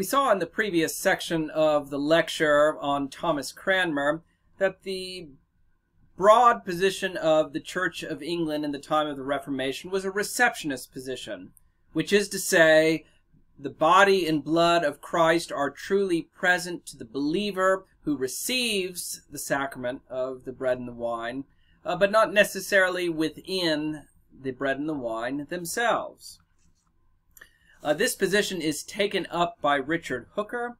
We saw in the previous section of the lecture on Thomas Cranmer that the broad position of the Church of England in the time of the Reformation was a receptionist position, which is to say, the body and blood of Christ are truly present to the believer who receives the sacrament of the bread and the wine, uh, but not necessarily within the bread and the wine themselves. Uh, this position is taken up by Richard Hooker,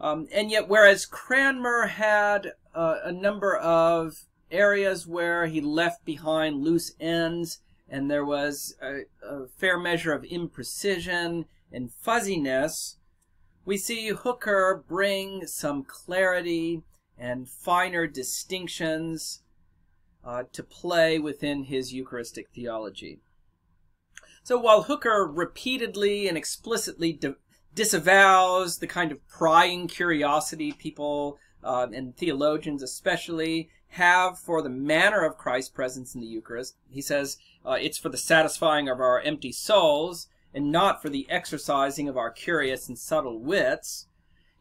um, and yet whereas Cranmer had uh, a number of areas where he left behind loose ends and there was a, a fair measure of imprecision and fuzziness, we see Hooker bring some clarity and finer distinctions uh, to play within his Eucharistic theology. So while Hooker repeatedly and explicitly disavows the kind of prying curiosity people uh, and theologians especially have for the manner of Christ's presence in the Eucharist. He says uh, it's for the satisfying of our empty souls and not for the exercising of our curious and subtle wits.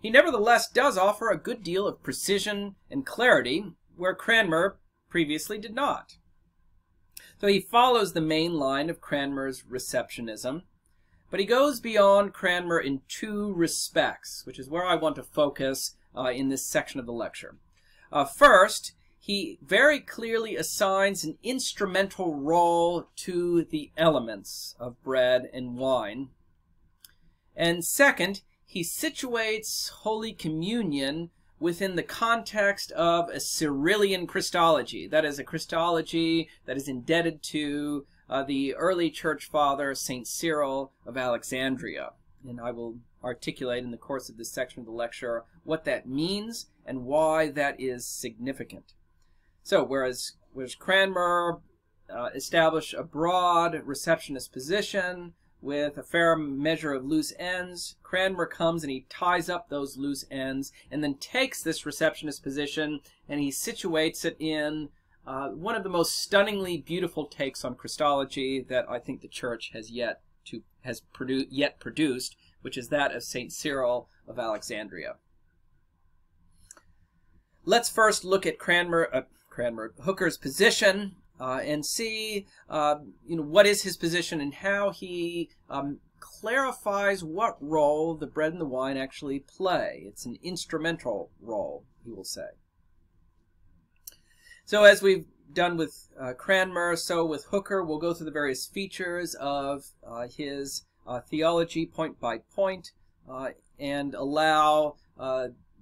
He nevertheless does offer a good deal of precision and clarity where Cranmer previously did not. So he follows the main line of Cranmer's receptionism, but he goes beyond Cranmer in two respects, which is where I want to focus uh, in this section of the lecture. Uh, first, he very clearly assigns an instrumental role to the elements of bread and wine. And second, he situates Holy Communion within the context of a Cyrillian Christology. That is, a Christology that is indebted to uh, the early church father, St. Cyril of Alexandria. And I will articulate in the course of this section of the lecture what that means and why that is significant. So, whereas, whereas Cranmer uh, established a broad receptionist position with a fair measure of loose ends, Cranmer comes and he ties up those loose ends and then takes this receptionist position and he situates it in uh, one of the most stunningly beautiful takes on Christology that I think the Church has yet to has produ- yet produced, which is that of Saint Cyril of Alexandria. Let's first look at Cranmer, uh, Cranmer Hooker's position uh, and see uh, you know what is his position and how he um, clarifies what role the bread and the wine actually play. It's an instrumental role, he will say. So as we've done with uh, Cranmer, so with Hooker, we'll go through the various features of uh, his uh, theology point by point uh, and allow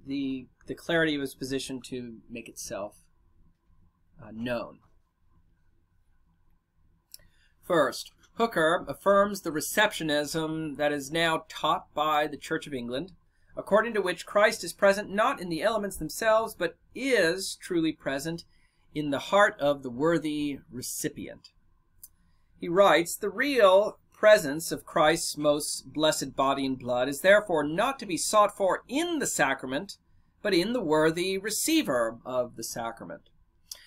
the the clarity of his position to make itself known. First, Hooker affirms the receptionism that is now taught by the Church of England, according to which Christ is present not in the elements themselves, but is truly present in the heart of the worthy recipient. He writes, The real presence of Christ's most blessed body and blood is therefore not to be sought for in the sacrament, but in the worthy receiver of the sacrament.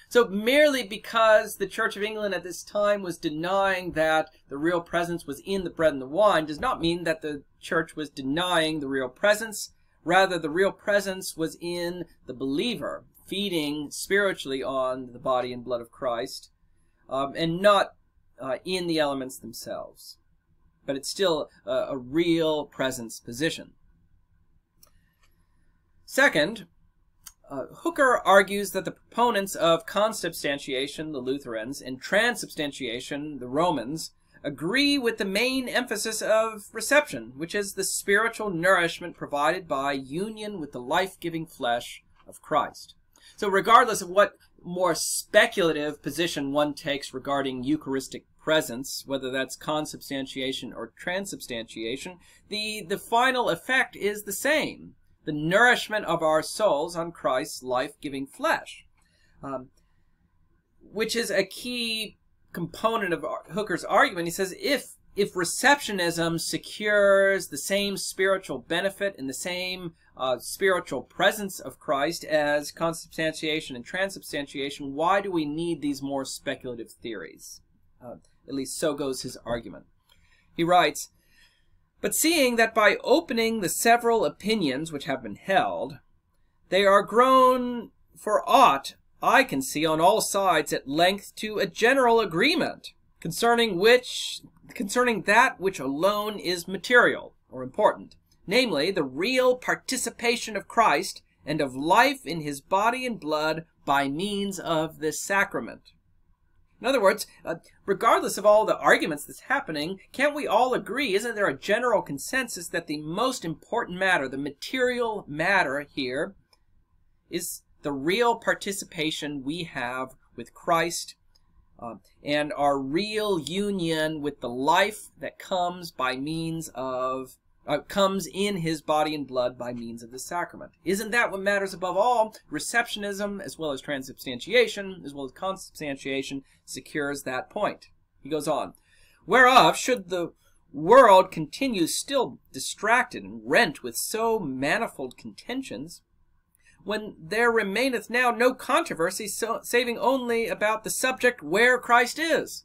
So merely because the Church of England at this time was denying that the real presence was in the bread and the wine does not mean that the church was denying the real presence. Rather, the real presence was in the believer, feeding spiritually on the body and blood of Christ, um, and not uh, in the elements themselves. But it's still a, a real presence position. Second, uh, Hooker argues that the proponents of consubstantiation, the Lutherans, and transubstantiation, the Romans, agree with the main emphasis of reception, which is the spiritual nourishment provided by union with the life-giving flesh of Christ. So regardless of what more speculative position one takes regarding Eucharistic presence, whether that's consubstantiation or transubstantiation, the, the final effect is the same the nourishment of our souls on Christ's life-giving flesh, um, which is a key component of Hooker's argument. He says if if receptionism secures the same spiritual benefit and the same uh, spiritual presence of Christ as consubstantiation and transubstantiation, why do we need these more speculative theories? Uh, at least so goes his argument. He writes, But seeing that by opening the several opinions which have been held, they are grown for aught I can see on all sides at length to a general agreement concerning which concerning that which alone is material or important, namely the real participation of Christ and of life in his body and blood by means of this sacrament. In other words, uh, regardless of all the arguments that's happening, can't we all agree? Isn't there a general consensus that the most important matter, the material matter here, is the real participation we have with Christ uh, and our real union with the life that comes by means of uh, comes in his body and blood by means of the sacrament. Isn't that what matters above all? Receptionism, as well as transubstantiation, as well as consubstantiation, secures that point. He goes on, whereof should the world continue still distracted and rent with so manifold contentions, when there remaineth now no controversy, so, saving only about the subject where Christ is.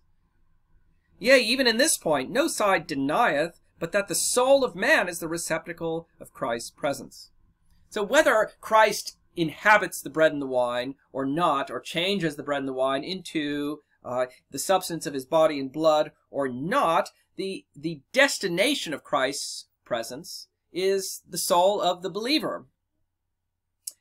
Yea, even in this point, no side denieth but that the soul of man is the receptacle of Christ's presence. So whether Christ inhabits the bread and the wine or not, or changes the bread and the wine into uh, the substance of his body and blood or not, the, the destination of Christ's presence is the soul of the believer.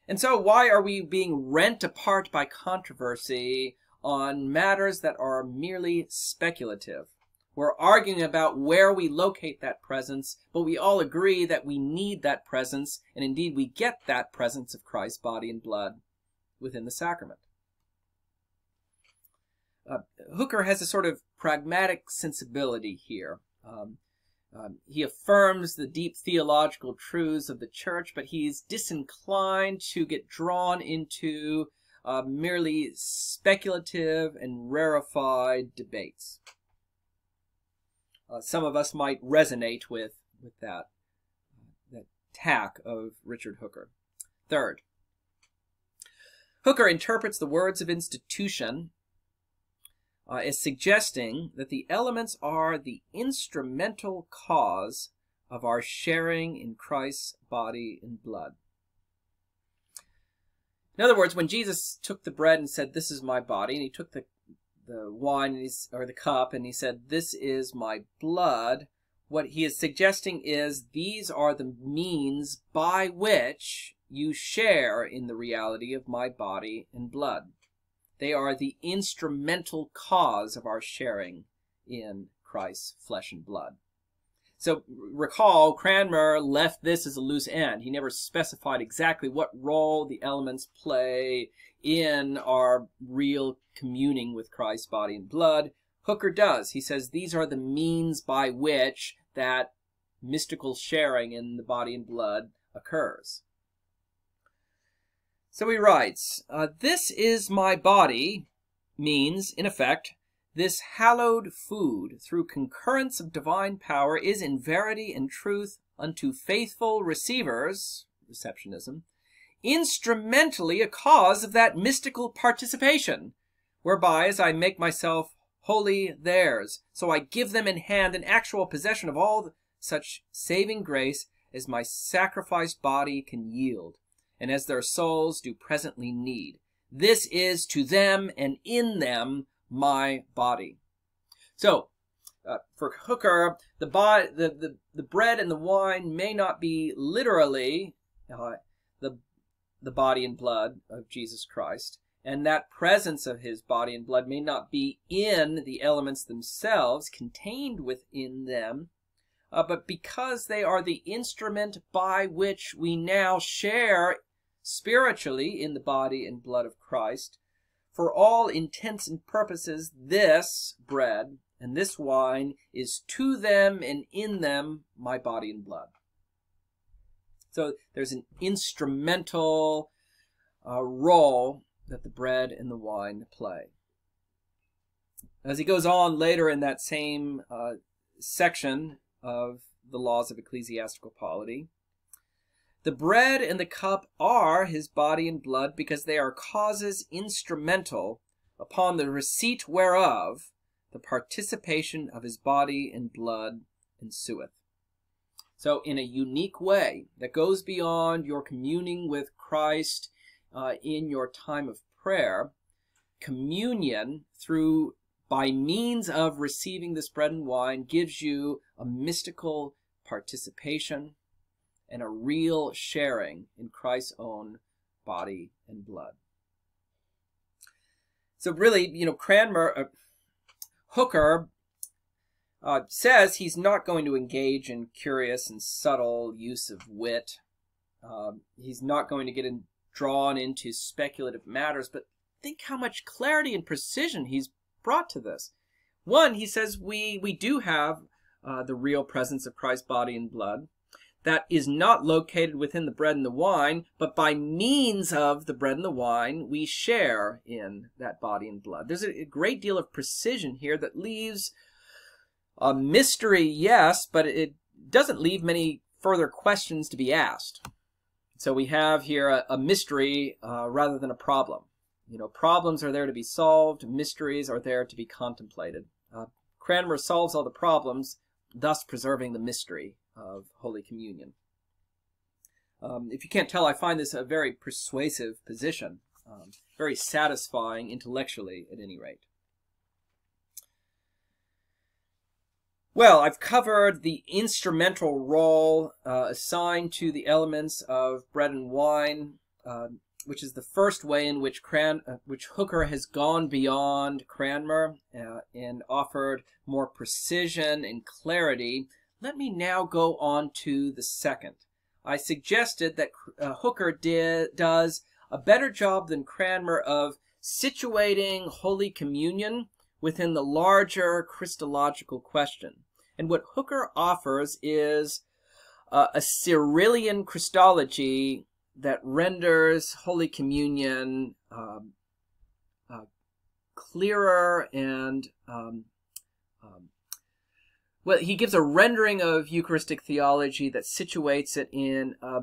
And so why are we being rent apart by controversy on matters that are merely speculative? We're arguing about where we locate that presence, but we all agree that we need that presence, and indeed we get that presence of Christ's body and blood within the sacrament. Uh, Hooker has a sort of pragmatic sensibility here. Um, um, he affirms the deep theological truths of the church, but he's disinclined to get drawn into uh, merely speculative and rarefied debates uh, some of us might resonate with with that that tack of Richard Hooker. Third, Hooker interprets the words of institution uh, as suggesting that the elements are the instrumental cause of our sharing in Christ's body and blood. In other words, when Jesus took the bread and said, This is my body, and he took the the wine or the cup and he said, This is my blood. What he is suggesting is these are the means by which you share in the reality of my body and blood. They are the instrumental cause of our sharing in Christ's flesh and blood. So recall, Cranmer left this as a loose end. He never specified exactly what role the elements play in our real communing with Christ's body and blood. Hooker does. He says these are the means by which that mystical sharing in the body and blood occurs. So he writes, uh, This is my body means, in effect, this hallowed food, through concurrence of divine power, is in verity and truth unto faithful receivers, receptionism, instrumentally a cause of that mystical participation, whereby as I make myself wholly theirs, so I give them in hand an actual possession of all such saving grace as my sacrificed body can yield, and as their souls do presently need. This is to them and in them my body. So, uh, for Hooker, the, bo- the, the, the bread and the wine may not be literally uh, the, the body and blood of Jesus Christ, and that presence of his body and blood may not be in the elements themselves, contained within them, uh, but because they are the instrument by which we now share spiritually in the body and blood of Christ, for all intents and purposes, this bread and this wine is to them and in them my body and blood. So there's an instrumental uh, role that the bread and the wine play. As he goes on later in that same uh, section of the laws of ecclesiastical polity, the bread and the cup are his body and blood because they are causes instrumental upon the receipt whereof the participation of his body and blood ensueth. So, in a unique way that goes beyond your communing with Christ uh, in your time of prayer, communion through by means of receiving this bread and wine gives you a mystical participation and a real sharing in Christ's own body and blood. So really, you know, Cranmer, uh, Hooker uh, says he's not going to engage in curious and subtle use of wit. Uh, he's not going to get in, drawn into speculative matters, but think how much clarity and precision he's brought to this. One, he says we, we do have uh, the real presence of Christ's body and blood that is not located within the bread and the wine, but by means of the bread and the wine, we share in that body and blood. There's a, great deal of precision here that leaves a mystery, yes, but it doesn't leave many further questions to be asked. So we have here a, a mystery uh, rather than a problem. You know, problems are there to be solved, mysteries are there to be contemplated. Uh, Cranmer solves all the problems, thus preserving the mystery of Holy Communion. Um, if you can't tell, I find this a very persuasive position, um, very satisfying intellectually, at any rate. Well, I've covered the instrumental role uh, assigned to the elements of bread and wine, uh, which is the first way in which Cran uh, which Hooker has gone beyond Cranmer uh, and offered more precision and clarity. Let me now go on to the second. I suggested that uh, Hooker did, does a better job than Cranmer of situating Holy Communion within the larger Christological question. And what Hooker offers is uh, a Cyrillian Christology that renders Holy Communion um, uh, clearer and um, um, well, he gives a rendering of Eucharistic theology that situates it in a,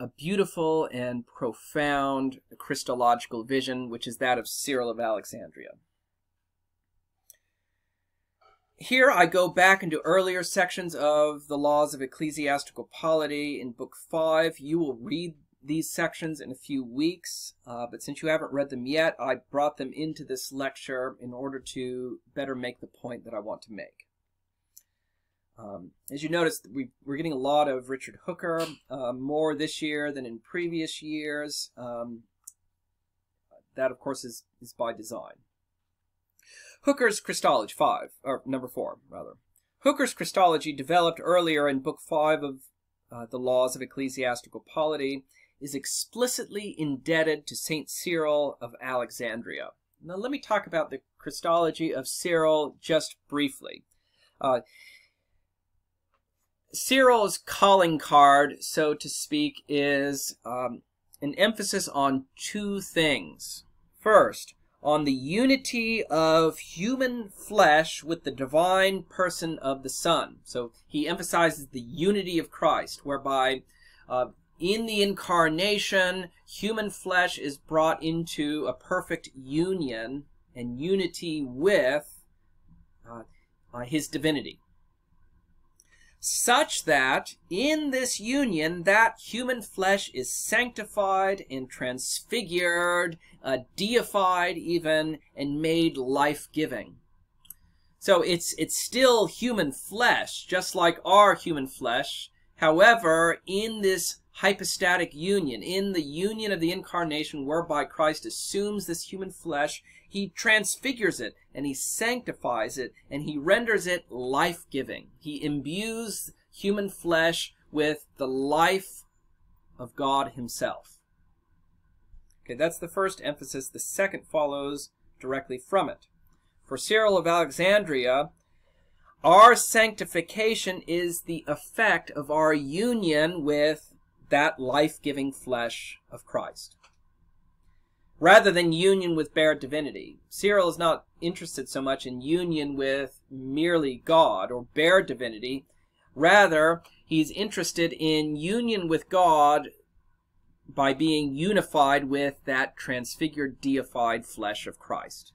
a beautiful and profound Christological vision, which is that of Cyril of Alexandria. Here I go back into earlier sections of the laws of ecclesiastical polity in Book 5. You will read these sections in a few weeks, uh, but since you haven't read them yet, I brought them into this lecture in order to better make the point that I want to make. Um, as you notice, we, are getting a lot of Richard Hooker, uh, more this year than in previous years. Um, that, of course, is, is by design. Hooker's Christology, 5, or number 4, rather. Hooker's Christology, developed earlier in Book 5 of uh, the Laws of Ecclesiastical Polity, is explicitly indebted to St. Cyril of Alexandria. Now, let me talk about the Christology of Cyril just briefly. Uh, Cyril's calling card, so to speak, is um, an emphasis on two things. First, on the unity of human flesh with the divine person of the Son. So he emphasizes the unity of Christ, whereby uh, in the incarnation, human flesh is brought into a perfect union and unity with uh, uh, his divinity such that in this union that human flesh is sanctified and transfigured, uh, deified even, and made life-giving. So it's it's still human flesh, just like our human flesh. However, in this hypostatic union, in the union of the incarnation whereby Christ assumes this human flesh, he transfigures it and he sanctifies it and he renders it life giving. He imbues human flesh with the life of God Himself. Okay, that's the first emphasis. The second follows directly from it. For Cyril of Alexandria, our sanctification is the effect of our union with that life giving flesh of Christ rather than union with bare divinity. Cyril is not interested so much in union with merely God or bare divinity. Rather, he's interested in union with God by being unified with that transfigured, deified flesh of Christ.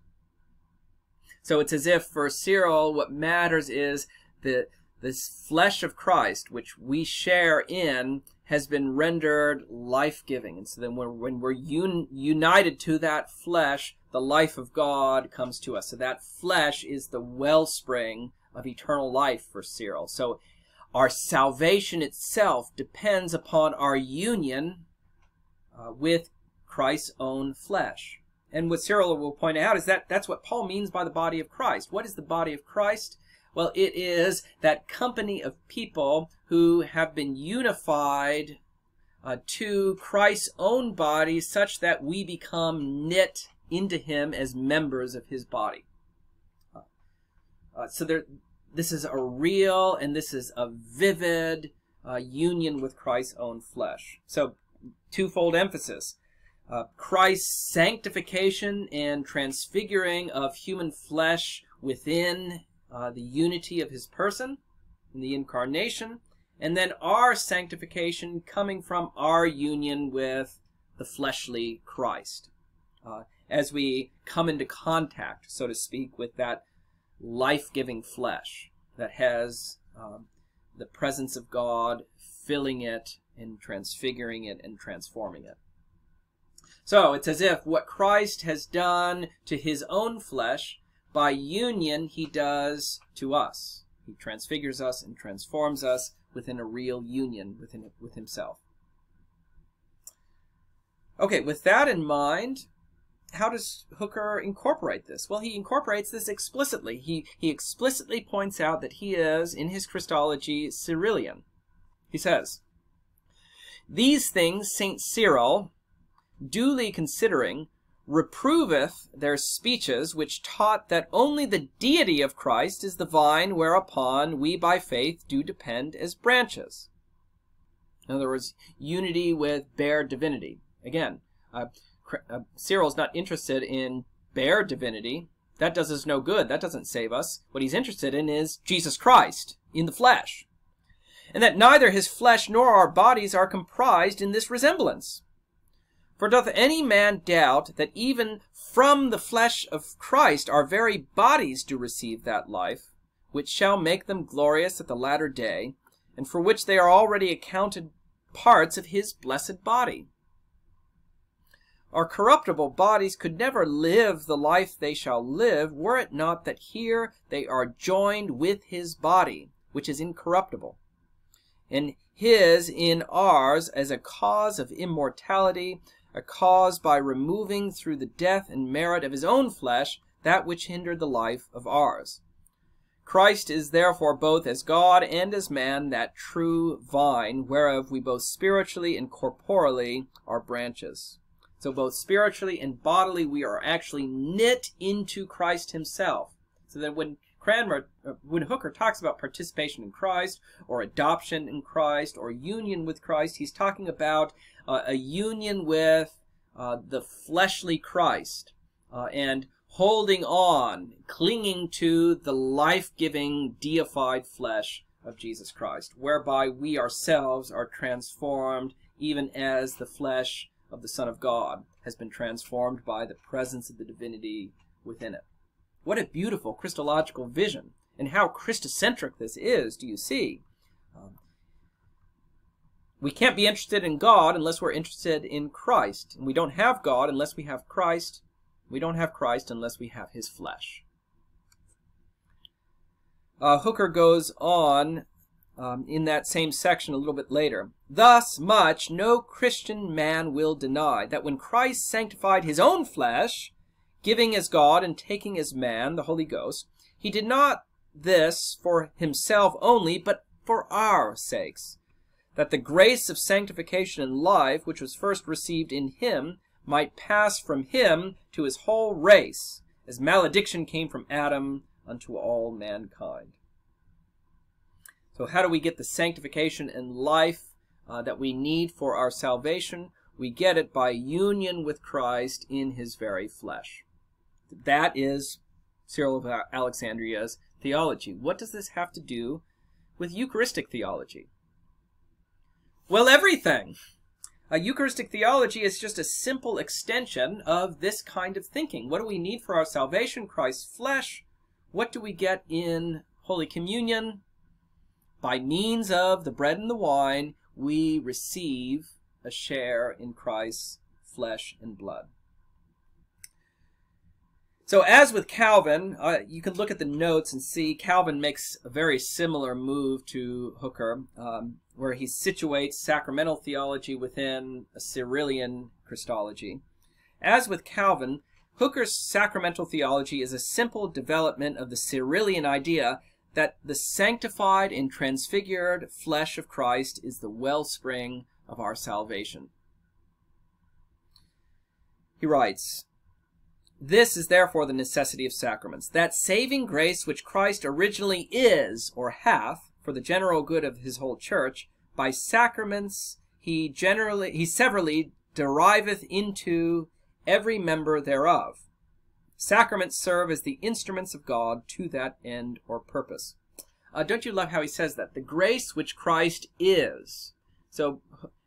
So it's as if for Cyril, what matters is the, this flesh of Christ, which we share in, has been rendered life-giving. And so then when, when we're un, united to that flesh, the life of God comes to us. So that flesh is the wellspring of eternal life for Cyril. So our salvation itself depends upon our union uh, with Christ's own flesh. And what Cyril will point out is that that's what Paul means by the body of Christ. What is the body of Christ? Well, it is that company of people who have been unified uh, to Christ's own body such that we become knit into him as members of his body. Uh, uh, so there, this is a real and this is a vivid uh, union with Christ's own flesh. So twofold emphasis. Uh, Christ's sanctification and transfiguring of human flesh within uh, the unity of his person in the incarnation, and then our sanctification coming from our union with the fleshly Christ. Uh, as we come into contact, so to speak, with that life-giving flesh that has um, the presence of God filling it and transfiguring it and transforming it. So it's as if what Christ has done to his own flesh, by union he does to us. He transfigures us and transforms us within a real union within with himself. Okay, with that in mind, how does Hooker incorporate this? Well, he incorporates this explicitly. He, he explicitly points out that he is, in his Christology, Cyrillian. He says, These things St. Cyril, duly considering, reproveth their speeches which taught that only the deity of Christ is the vine whereupon we by faith do depend as branches. In other words, unity with bare divinity. Again, uh, uh, Cyril's not interested in bare divinity. That does us no good. That doesn't save us. What he's interested in is Jesus Christ in the flesh. And that neither his flesh nor our bodies are comprised in this resemblance. For doth any man doubt that even from the flesh of Christ our very bodies do receive that life, which shall make them glorious at the latter day, and for which they are already accounted parts of his blessed body? Our corruptible bodies could never live the life they shall live, were it not that here they are joined with his body, which is incorruptible, and his in ours as a cause of immortality, a cause by removing through the death and merit of his own flesh that which hindered the life of ours. Christ is therefore both as God and as man that true vine, whereof we both spiritually and corporally are branches. So both spiritually and bodily, we are actually knit into Christ himself. So that when Cranmer, uh, when Hooker talks about participation in Christ, or adoption in Christ, or union with Christ, he's talking about uh, a union with uh, the fleshly Christ, uh, and holding on, clinging to the life-giving, deified flesh of Jesus Christ, whereby we ourselves are transformed even as the flesh of the Son of God has been transformed by the presence of the divinity within it. What a beautiful Christological vision, and how Christocentric this is, do you see? Um, we can't be interested in God unless we're interested in Christ. And we don't have God unless we have Christ. We don't have Christ unless we have his flesh. Uh, Hooker goes on um, in that same section a little bit later. Thus much no Christian man will deny, that when Christ sanctified his own flesh, giving as God and taking as man the Holy Ghost, he did not this for himself only, but for our sakes, that the grace of sanctification and life, which was first received in him, might pass from him to his whole race, as malediction came from Adam unto all mankind. So how do we get the sanctification and life uh, that we need for our salvation? We get it by union with Christ in his very flesh. That is Cyril of Alexandria's theology. What does this have to do with Eucharistic theology? Well, everything. A Eucharistic theology is just a simple extension of this kind of thinking. What do we need for our salvation? Christ's flesh. What do we get in Holy Communion? by means of the bread and the wine, we receive a share in Christ's flesh and blood. So, as with Calvin, uh, you can look at the notes and see Calvin makes a very similar move to Hooker, um, where he situates sacramental theology within a Cyrillian Christology. As with Calvin, Hooker's sacramental theology is a simple development of the Cyrillian idea that the sanctified and transfigured flesh of Christ is the wellspring of our salvation. He writes, this is therefore the necessity of sacraments, that saving grace which Christ originally is, or hath, for the general good of his whole church, by sacraments he generally he severally deriveth into every member thereof. Sacraments serve as the instruments of God to that end or purpose. Uh, don't you love how he says that? The grace which Christ is, so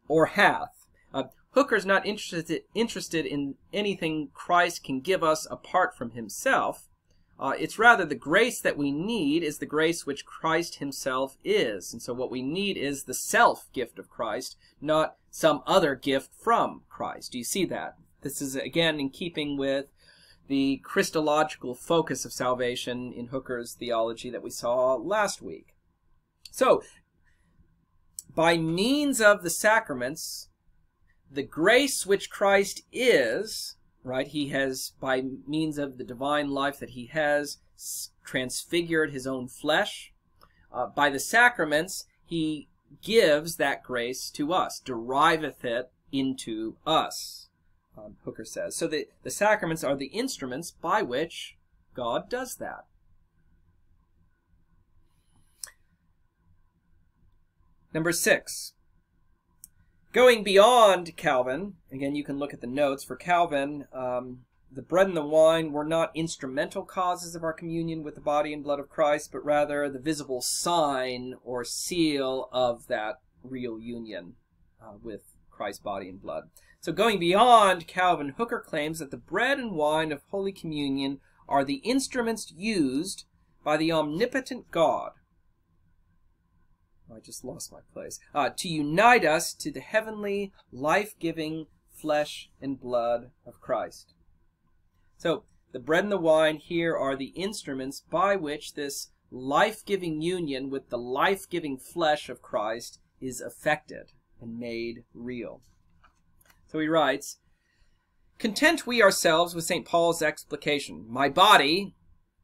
or hath. Uh, Hooker's not interested interested in anything Christ can give us apart from himself. Uh, it's rather the grace that we need is the grace which Christ himself is. And so what we need is the self gift of Christ, not some other gift from Christ. Do you see that? This is again in keeping with the Christological focus of salvation in Hooker's theology that we saw last week. So, by means of the sacraments, the grace which Christ is, right, he has, by means of the divine life that he has, transfigured his own flesh. Uh, by the sacraments, he gives that grace to us, deriveth it into us, um, Hooker says. So the, the sacraments are the instruments by which God does that. Number six, Going beyond Calvin, again, you can look at the notes. For Calvin, um, the bread and the wine were not instrumental causes of our communion with the body and blood of Christ, but rather the visible sign or seal of that real union uh, with Christ's body and blood. So going beyond Calvin, Hooker claims that the bread and wine of Holy Communion are the instruments used by the omnipotent God Oh, I just lost my place. Uh, to unite us to the heavenly, life-giving flesh and blood of Christ. So, the bread and the wine here are the instruments by which this life-giving union with the life-giving flesh of Christ is effected and made real. So he writes, Content we ourselves with St. Paul's explication. My body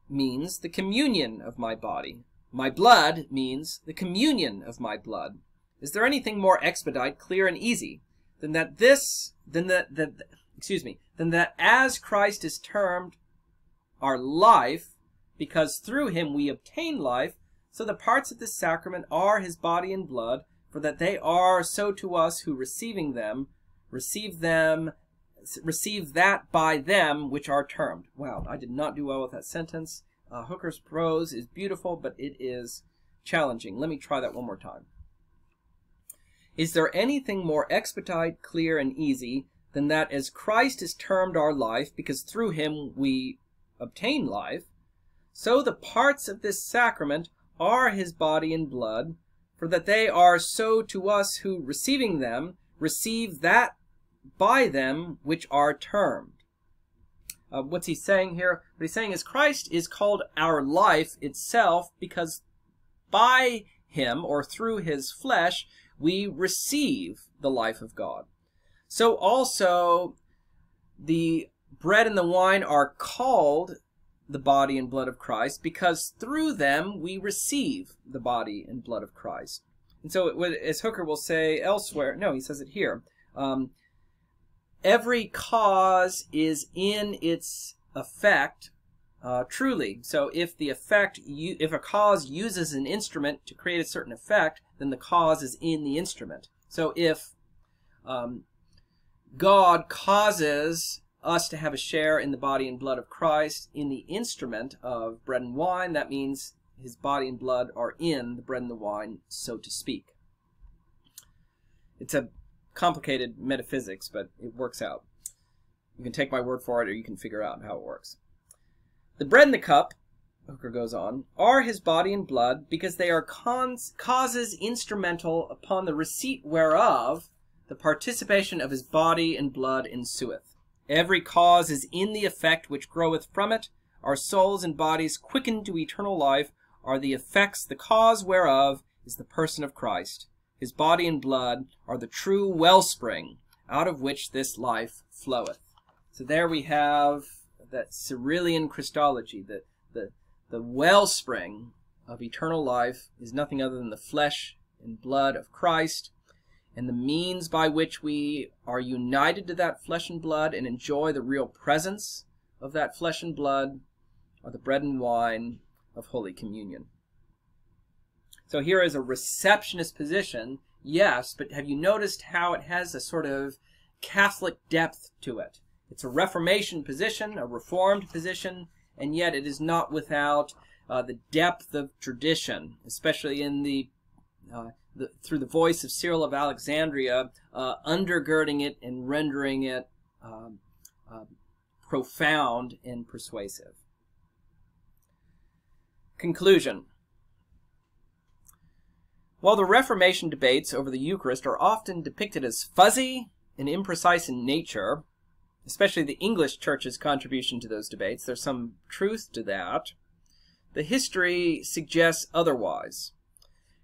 means the communion of my body. My blood means the communion of my blood. Is there anything more expedite, clear, and easy than that this, than that, that, excuse me, than that as Christ is termed our life, because through him we obtain life, so the parts of this sacrament are his body and blood, for that they are so to us who receiving them, receive them, receive that by them which are termed. Wow, I did not do well with that sentence. Uh, Hooker's prose is beautiful, but it is challenging. Let me try that one more time. Is there anything more expedite, clear, and easy than that as Christ is termed our life, because through him we obtain life, so the parts of this sacrament are his body and blood, for that they are so to us who, receiving them, receive that by them which are termed. Uh, what's he saying here? What he's saying is Christ is called our life itself because by him or through his flesh we receive the life of God. So also the bread and the wine are called the body and blood of Christ because through them we receive the body and blood of Christ. And so, as Hooker will say elsewhere, no, he says it here. Um, every cause is in its effect uh, truly. So if the effect, if a cause uses an instrument to create a certain effect, then the cause is in the instrument. So if um, God causes us to have a share in the body and blood of Christ in the instrument of bread and wine, that means his body and blood are in the bread and the wine, so to speak. It's a complicated metaphysics, but it works out. You can take my word for it, or you can figure out how it works. The bread and the cup Hooker goes on, are his body and blood, because they are cons- causes instrumental upon the receipt whereof the participation of his body and blood ensueth. Every cause is in the effect which groweth from it. Our souls and bodies quickened to eternal life are the effects, the cause whereof is the person of Christ. His body and blood are the true wellspring out of which this life floweth. So there we have that Cyrillian Christology, the, the, the wellspring of eternal life is nothing other than the flesh and blood of Christ, and the means by which we are united to that flesh and blood and enjoy the real presence of that flesh and blood are the bread and wine of Holy Communion. So here is a receptionist position, yes, but have you noticed how it has a sort of Catholic depth to it? It's a Reformation position, a Reformed position, and yet it is not without uh, the depth of tradition, especially in the, uh, the, through the voice of Cyril of Alexandria, uh, undergirding it and rendering it um, uh, profound and persuasive. Conclusion. While the Reformation debates over the Eucharist are often depicted as fuzzy and imprecise in nature, especially the English Church's contribution to those debates. There's some truth to that. The history suggests otherwise.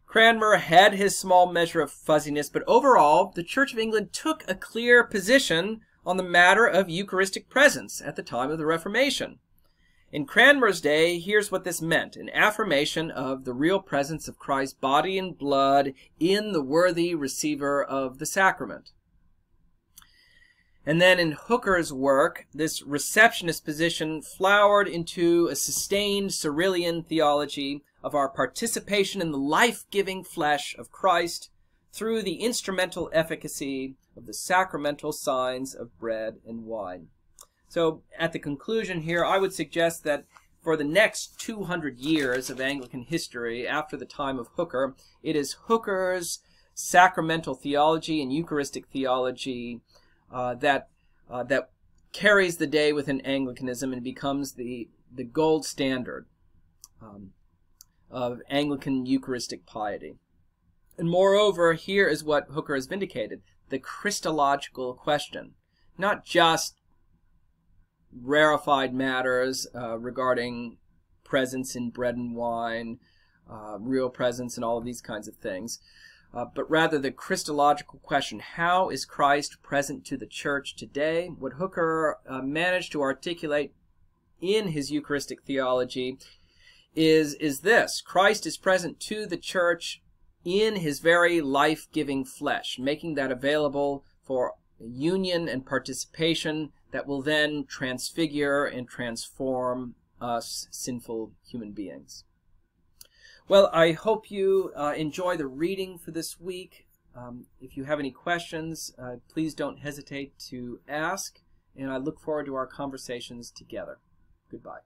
Cranmer had his small measure of fuzziness, but overall, the Church of England took a clear position on the matter of Eucharistic presence at the time of the Reformation. In Cranmer's day, here's what this meant an affirmation of the real presence of Christ's body and blood in the worthy receiver of the sacrament. And then in Hooker's work, this receptionist position flowered into a sustained Cyrillian theology of our participation in the life-giving flesh of Christ through the instrumental efficacy of the sacramental signs of bread and wine. So at the conclusion here, I would suggest that for the next 200 years of Anglican history after the time of Hooker, it is Hooker's sacramental theology and Eucharistic theology uh, that uh, that carries the day within Anglicanism and becomes the the gold standard um, of Anglican Eucharistic piety. And moreover, here is what Hooker has vindicated: the Christological question, not just rarefied matters uh, regarding presence in bread and wine, uh, real presence, and all of these kinds of things uh, but rather the Christological question how is Christ present to the church today? What Hooker uh, managed to articulate in his Eucharistic theology is, is this Christ is present to the church in his very life giving flesh, making that available for union and participation that will then transfigure and transform us sinful human beings. Well, I hope you uh, enjoy the reading for this week. Um, if you have any questions, uh, please don't hesitate to ask, and I look forward to our conversations together. Goodbye.